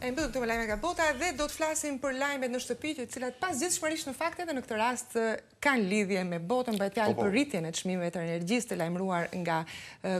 E mbyllim këtu me lajmet nga bota dhe do të flasim për lajmet në shtëpi, të cilat pasgjithshmërisht në fakt edhe në këtë rast kanë lidhje me botën, bëhet fjalë, po, po, për rritjen e çmimeve të energjisë të lajmëruar nga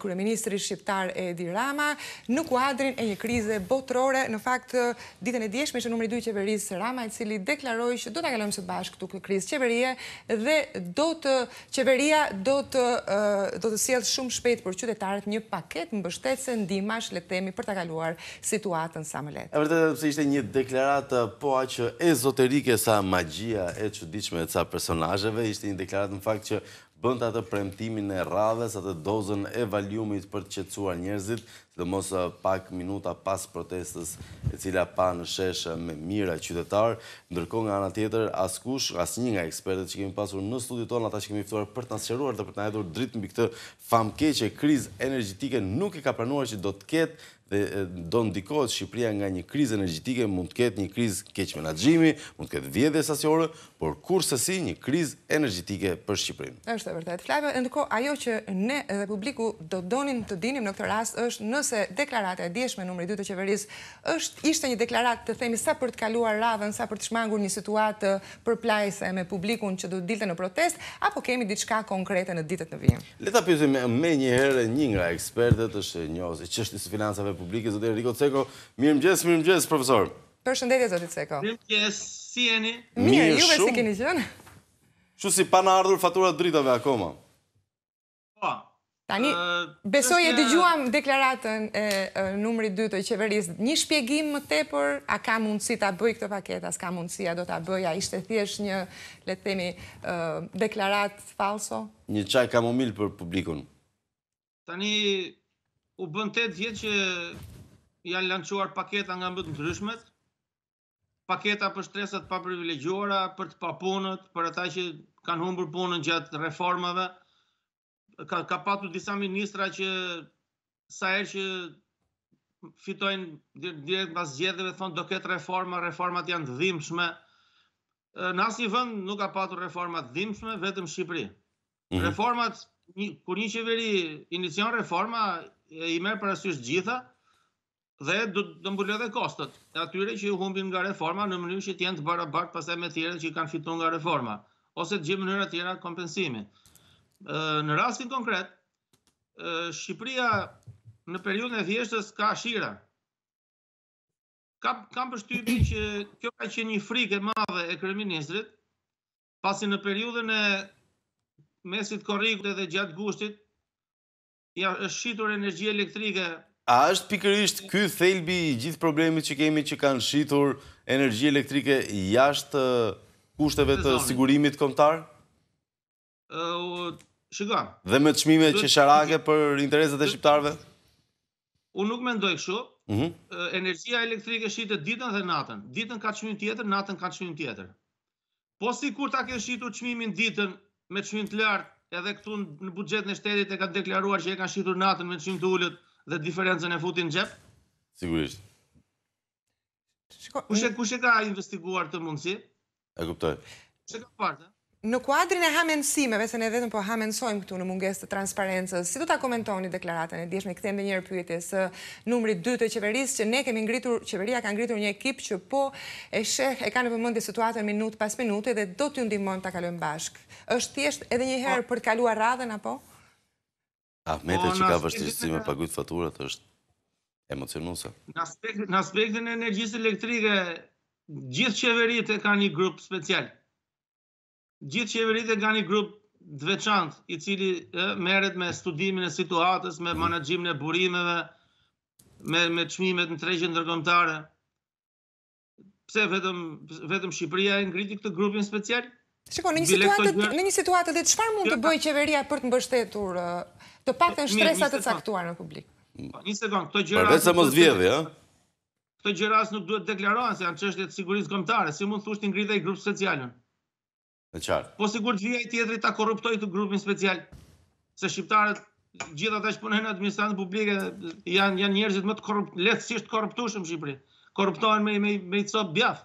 kryeministri shqiptar Edi Rama në kuadrin e një krize botërore. Në fakt ditën e djeshme ishte numri 2 i qeverisë Rama, i cili deklaroi që do ta kalojmë së bashku këtu këtë krizë qeverie dhe do të Qeveria do të sjellë shumë shpejt për qytetarët një paketë mbështetëse ndihmash, le të themi, për ta kaluar situatën sa më lehtë. E vërtetë edhe pse ishte një deklaratë po aq ezoterike sa magjia e çuditshme e ca personazheve, ishte një deklaratë në fakt që bënte atë premtimin e radhës, atë dozën e valiumit për të qetësuar njerëzit, sidomos pak minuta pas protestës e cila pa në shesh me mijëra qytetarë, ndërkohë nga ana tjetër askush, asnjë nga ekspertët që kemi pasur në studiot tona, ata që kemi ftuar për të na sqaruar dhe për të na hedhur dritë mbi këtë famëkeqe krizë energjetike nuk e ka pranuar që do të ketë dhe do ndikohet Shqipëria nga një krizë energjetike, mund të ketë një krizë keqmenaxhimi, mund të ketë vjedhje sasiore, por kurrsesi një krizë energjetike për Shqipërinë. Është e vërtetë, Flavio, e ndërkohë ajo që ne dhe publiku do donim të dinim në këtë rast është nëse deklarata e djeshme e numrit dy të qeverisë është ishte një deklaratë të themi sa për të kaluar radhën, sa për të shmangur një situatë përplasjeje me publikun që do dilte në protestë, apo kemi diçka konkrete në ditët në vijim? Le ta pyesim menjëherë një nga ekspertët, është njohës i çështjes së financave publike, zoti Enriko Ceko. Mirëmëngjes, mirëmëngjes profesor. Përshëndetje zoti Ceko. Mirëmëngjes, si jeni? Mirë, juve si keni qenë? Kështu si pa na ardhur faturat e dritave akoma. Po. Tani besoj e dëgjuam deklaratën e numrit 2 të qeverisë. Një shpjegim më tepër, a ka mundësi ta bëjë këtë paketë, a s'ka mundësi, a do ta bëjë, a ishte thjesht një, le të themi, deklaratë falso? Një çaj kamomil për publikun. Tani u bënë 8 vjet që janë lançuar paketa nga më të ndryshmet, paketa për shtresat e paprivilegjuara, për të papunët, për ata që kanë humbur punën gjatë reformave. Ka, ka patu disa ministra që sa herë që fitojnë direkt mbas zgjedhjeve thonë do ketë reforma, reformat janë të dhimbshme. në asnjë vend nuk ka patur reforma të dhimbshme, vetëm Shqipëri. Mhm. Reformat kur një qeveri inicion reforma i merr parasysh të gjitha dhe do të mbulojë edhe kostot e atyre që u humbin nga reforma në mënyrë që të jenë të barabartë pastaj me tjerët që kanë fituar nga reforma ose të gjejnë mënyra të tjera kompensimi. Në rastin konkret, Shqipëria në periudhën e vjeshtës ka shira. Kam, kam përshtypin që kjo ka qenë një frikë e madhe e kryeministrit, pasi në periudhën e mesit korrikut edhe gjatë gushtit, ja është shitur energji elektrike. A është pikërisht ky thelbi i gjithë problemit që kemi që kanë shitur energji elektrike jashtë kushteve të sigurimit kombëtar? Shikoni. Dhe me çmime qesharake për interesat e shqiptarëve? Unë nuk mendoj kështu. Ëh. Mhm. Energjia elektrike shitet ditën dhe natën. Ditën ka çmim tjetër, natën ka çmim tjetër. Po sikur ta kesh shitur çmimin ditën me çmim të lartë, edhe këtu në buxhetin e shtetit e kanë deklaruar që e kanë shitur natën me çmim të ulët dhe diferencën e futin në xhep. Sigurisht. Shiko, kush e kush e ka investiguar këtë mundësi? E kuptoj. Kush e ka parë? Në kuadrin e hamenësimeve, se ne vetëm po hamenësojmë këtu në mungesë të transparencës, si do ta komentoni deklaratën e djeshme? Kthehem edhe një herë pyetjes së numrit 2 të qeverisë që ne kemi ngritur, qeveria ka ngritur një ekip që po e sheh, e ka në vëmendje situatën minutë pas minute dhe do t'ju ndihmojmë ta kalojmë bashkë. Është thjesht edhe një herë po. për të kaluar radhën apo? Ahmete po, që ka vështirësi me pagujt faturat është emocionuese. Në aspektin në aspektin e energjisë elektrike, gjithë qeveritë e kanë një grup special. Gjithë qeveritë kanë një grup të veçantë, i cili merret me studimin e situatës, me mhm. menaxhimin e burimeve, me me çmimet në tregjet ndërkombëtare. Pse vetëm vetëm Shqipëria e ngriti këtë grupin special? Shikoni, në një situatë në një situatë dhe çfarë mund të bëjë qeveria për të mbështetur të paktën shtresa të caktuar në publik? Po, një sekond, këto gjëra. Përveç se të mos vjedhë, ë? Këto gjëra as nuk duhet të deklarohen se janë çështje të sigurisë kombëtare, si mund të thush ti ngrita grup special unë? E qartë. Po sikur të vijë tjetri ta korruptojë atë grupin special, se shqiptarët gjithë ata që punojnë në administratën publike janë janë njerëzit më të korrupt, lehtësisht korruptueshëm në Shqipëri. Korruptohen me me me një copë pilaf.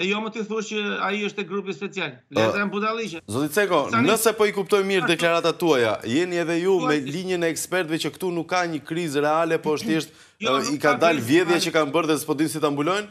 E jo më t'i thush që ai është te grupi special. Lëre të them budallallëqe. Zoti Ceko, nëse po i kuptoj mirë deklaratat tuaja, jeni edhe ju me linjën e ekspertëve që këtu nuk ka një krizë reale, po është thjesht jo, i ka dalë vjedhja që kanë bërë dhe s'po dinë si ta mbulojnë?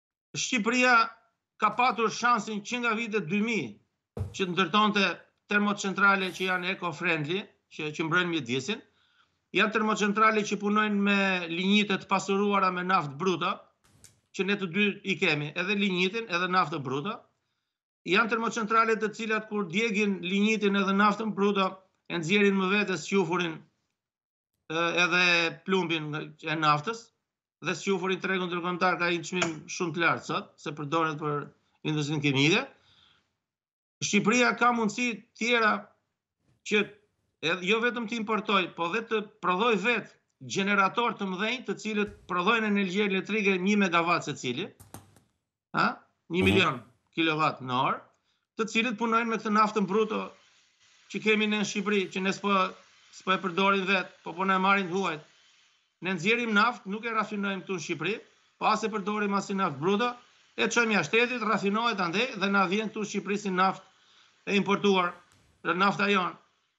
Shqipëria ka patur shansin që nga vitet 2000 që të ndërtonte termocentrale që janë eco-friendly, që që mbrojnë mjedisin, janë termocentrale që punojnë me linjite të pasuruara me naftë bruto, që ne të dy i kemi, edhe linjitin, edhe naftën bruto, janë termocentrale të cilat kur djegin linjitin edhe naftën bruto, e nxjerrin më vete squfurin edhe plumbin e naftës dhe squfurin tregu ndërkombëtar ka një çmim shumë të lartë sot, se përdoret për industrinë kimike. Shqipëria ka mundësi tjera që jo vetëm të importoj, po dhe të prodhoj vetë gjenerator të mëdhenj të cilët prodhojnë energji elektrike 1 megawatt secili, 1 milion kilovat në orë, të cilët punojnë me këtë naftën bruto që kemi në Shqipëri, që ne s'po e përdorim vet, po po na marrin të huajt. Ne nxjerrim naftë, nuk e rafinojmë këtu në Shqipëri, po as e përdorim as si naftë bruto, e çojmë jashtë shtetit, rafinohet andej dhe na vjen këtu në Shqipëri si naftë e importuar, dhe nafta jonë.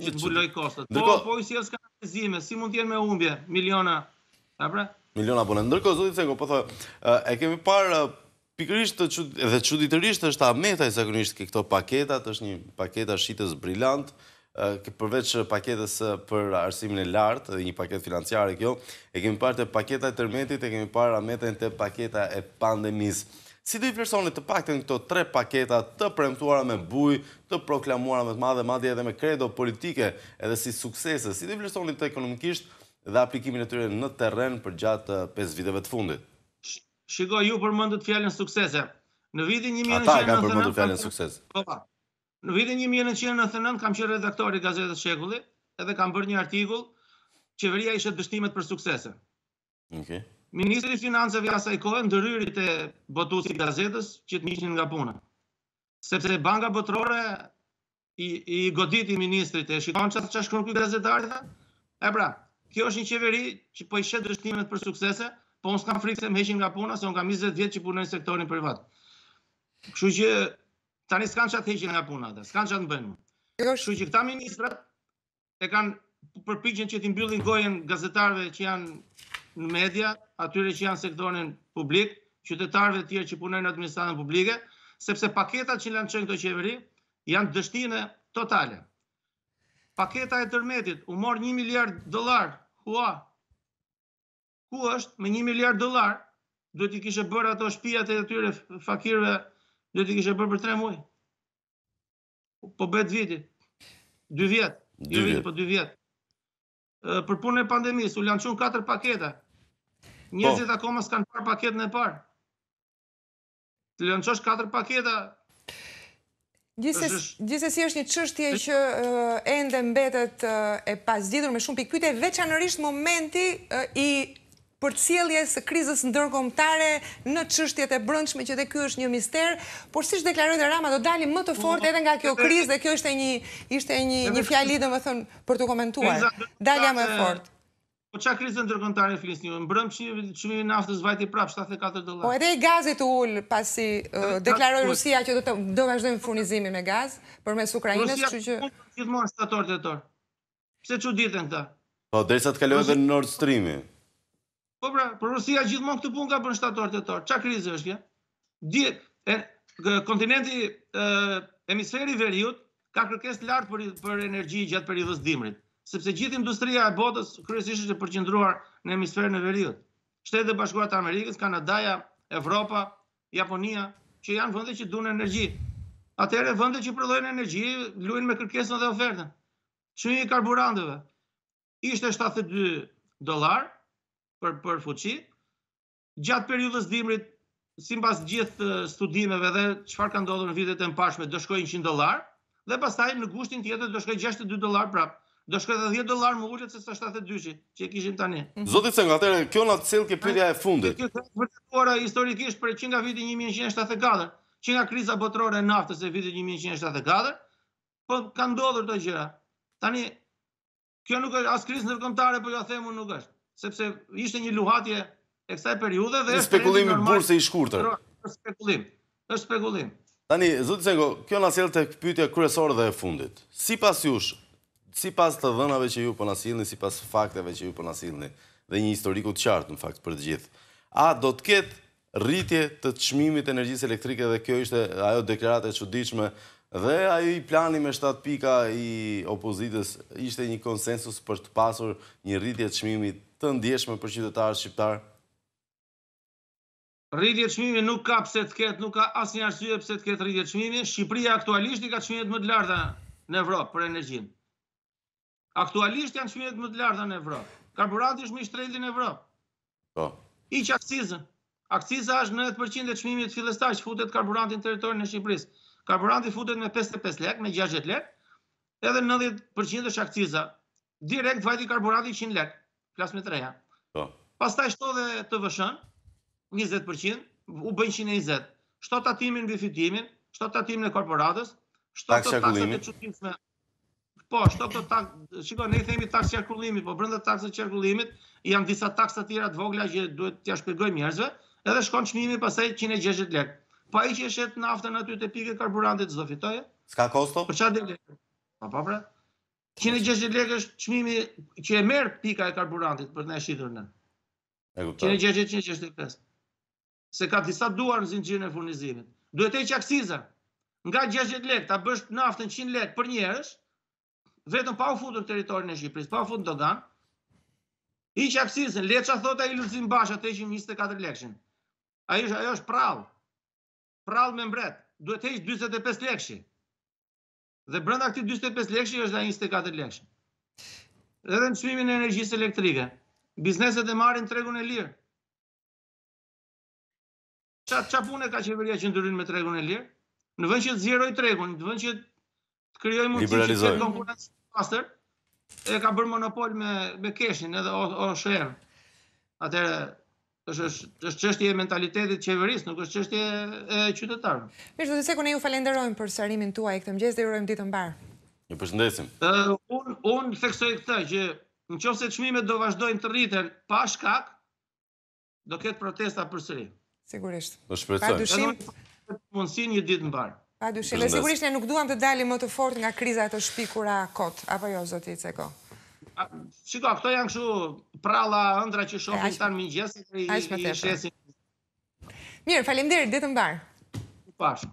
Të mbuloj kostot. Po, po, si është kanalizime, si mund të jenë me humbje, miliona, atë pra? Miliona bune. Ndërkohë, zoti Ceko, po thërë, e kemi parë, pikërisht dhe çuditërisht është Ahmetaj zakonisht ke këto paketat, është një paketashitës brilant, përveç paketës për arsimin e lartë dhe një paketë financiare kjo, e kemi parë te paketa e tërmetit, e kemi parë Ahmetajn te paketa e pandemisë. Si do i vlerësoni të paktën këto tre paketa të premtuara me bujë, të proklamuara me të madhe, madje edhe me kredo politike, edhe si suksese? Si do i vlerësoni të ekonomikisht dhe aplikimin e tyre në terren përgjatë pesë viteve të fundit? Shiko, ju përmendët fjalën suksese. Në vitin një mijë e nëntëqind e nëntëdhjetë e nëntë... Ata e kanë përmendur fjalën suksese. Po, po. Në vitin një mijë e nëntëqind e nëntëdhjetë e nëntë kam qenë redaktor i gazetës Shekulli, edhe kam bërë një artikull, Qeveria i shet dështimet për suksese. Okay. Ministri i Financave i asaj kohe ndërhyri te botuesi i gazetës që të më hiqnin nga puna. Sepse Banka Botërore i, i goditi ministrit e shikon çfarë çfarë shkruan ky gazetar tha. E pra, kjo është një qeveri që po i shet dështimet për suksese, po unë s'kam frikë se më heqin nga puna, se unë kam 20 vjet që punoj në sektorin privat. Kështu që tani s'kanë ça të heqin nga puna ata, s'kanë ça të bëjnë. Kështu që këta ministrat e kanë përpiqen që t'i mbyllin gojën gazetarëve që janë në media, atyre që janë sektorin publik, qytetarëve të tjerë që punojnë në administratën publike, sepse paketat që lançojnë këto qeveri janë dështime totale. Paketa e tërmetit u mor 1 miliard dollar, hua. Ku është me 1 miliard dollar? Duhet t'i kishe bërë ato shtëpiat e atyre fakirëve, duhet t'i kishe bërë për 3 muaj. Po bëhet viti. Dy vjet. Dy vjet, po dy vjet. Për punën e pandemisë, u lançuan katër paketa. Po. Njerëzit akoma s'kanë parë paketën e parë. Të lançosh katër paketa, Gjithsesi është një çështje që ende mbetet e pazgjidhur me shumë pikëpyetje, veçanërisht momenti i përcjelljes së krizës ndërkombëtare në çështjet e brendshme që dhe ky është një mister, por siç deklaroi dhe Rama do dalim më të fortë edhe nga kjo krizë dhe kjo ishte një ishte një një fjali domethënë për të komentuar. Dalja më e fortë. Po ça krize ndërkombëtare flisni ju? Mbrëm çmimi i naftës vajti prap 74 dollarë. Po edhe i gazit u ul pasi deklaroi Rusia që do të do vazhdojnë furnizimin me gaz përmes Ukrainës, kështu që gjithmonë shtator tetor. Pse çuditen këta? Po derisa të kalojë edhe Nord Stream-i. Po pra, por Rusia gjithmonë këtë punë ka bën shtator tetor. Ça krize është kjo? Dihet, kontinenti, hemisferi i veriut ka kërkesë të lartë për për energji gjatë periudhës dimrit, sepse gjithë industria e botës kryesisht është e përqendruar në hemisferin e veriut. Shtetet e Bashkuara të Amerikës, Kanadaja, Evropa, Japonia, që janë vende që duan energji. Atëherë vende që prodhojnë energji luajnë me kërkesën dhe ofertën. Çmimi i karburanteve ishte 72 dollar për për fuçi. Gjatë periudhës dimrit, sipas gjithë studimeve dhe çfarë ka ndodhur në vitet e mëparshme, do shkojë 100 dollar dhe pastaj në gushtin tjetër do shkojë 62 dollar prap. Do shkojë edhe 10 dollar më ulët se sa 72-shi që e kishim tani. Mhm. Zoti Cenko, atëherë kjo na sjell te pyetja e fundit. Kjo është vërtetuar historikisht për që nga viti 1974, që nga kriza botërore e naftës e vitit 1974, Po kanë ndodhur këto gjëra. Tani kjo nuk është as krizë ndërkombëtare, po ja them unë nuk është, sepse ishte një luhatje e kësaj periudhe dhe është spekulim i bursës i shkurtër. Është spekulim. Është spekulim. Tani zoti Cenko, kjo na sjell tek pyetja kryesore dhe e fundit. Sipas jush, sipas të dhënave që ju po na sillni, sipas fakteve që ju po na sillni dhe një historiku të qartë në fakt për të gjithë. A do të ketë rritje të çmimit të energjisë elektrike dhe kjo ishte ajo deklaratë e çuditshme dhe ai plani me shtatë pika i opozitës ishte një konsensus për të pasur një rritje të çmimit të ndjeshme për qytetarët shqiptarë. Rritje çmimi nuk ka pse të ketë, nuk ka asnjë arsye pse të ketë rritje çmimi, Shqipëria aktualisht i ka çmimet më të larta në Evropë për energjinë. Aktualisht janë çmimet më të larta në Evropë. Karburanti është më i shtrenjti në Evropë. Po. Hiqe akcizën. Akciza është 90% e çmimit fillestar që futet karburanti në territorin e Shqipërisë. Karburanti futet me 55 lek, me 60 lek, edhe 90% është akciza. Direkt vajti karburanti 100 lek, flas me të reja. Po. Pastaj shto dhe TVSH-në, 20%, u bënë 120. Shto tatimin mbi fitimin, shto tatimin e korporatës, shto të taksat e qëtimsme Po, ashtu këto taksa, shiko, ne i themi taksë qarkullimi, po brenda taksës së qarkullimit janë disa taksa të tjera të vogla që duhet t'ia shpjegojmë njerëzve, edhe shkon çmimi pastaj 160 lek. Po ai që e shet naftën aty te pika e karburantit s'do fitojë? S'ka kosto? Për çfarë del? Po po pra. 160 lek është çmimi që e merr pika e karburantit për të na shitur ne. E kuptoj. 160 165. se ka disa duar në zinxhirin e furnizimit. Duhet të heqë aksizën. Nga 160 lekë ta bësh naftën 100 lekë përnjëherësh, vetëm pa u futur në territorin e Shqipërisë, pa u futur në doganë. Hiq aksizën, le ça thotë ai Lulzim Basha të heqin 24 lekëshin. Ajo është, ajo është përrallë. Përrallë me mbret. Duhet të hiqet 45 lekëshi. Dhe brenda këtij 45 lekëshi është ai 24 lekëshi. Edhe në çmimin e energjisë elektrike. Bizneset e marrin në tregun e lirë. Ça, ça pune ka qeveria që ndërhyn në tregun e lirë? Në vend që të zgjerojë tregun, në vend që të krijojë mundësi që të ketë konkurrencë të pastër, e ka bërë monopol me, me KESH-in edhe O, OSHEE. Atëherë, është është çështje e mentalitetit të qeverisë, nuk është çështje e qytetarëve. Mirë, zoti Ceko, ne ju falenderojmë për sqarimin tuaj këtë mëngjes dhe ju urojmë ditë të mbarë. Ju përshëndes. Ë unë unë theksoj këtë që nëse çmimet do vazhdojnë të rriten pa shkak, do ketë protesta përsëri. Sigurisht. Ne shpresojmë. Pa dyshim. Mundësi një ditë të mbarë. Pa dyshim. Dhe sigurisht ne nuk duam të dalim më të fortë nga krizat e shpikura kot. Apo jo, zoti Ceko? Shiko, këto janë kështu përralla, ëndrra që shofin natën, në mëngjes i shesin. Mirë, faleminderit, ditën e mbarë. Pafshim.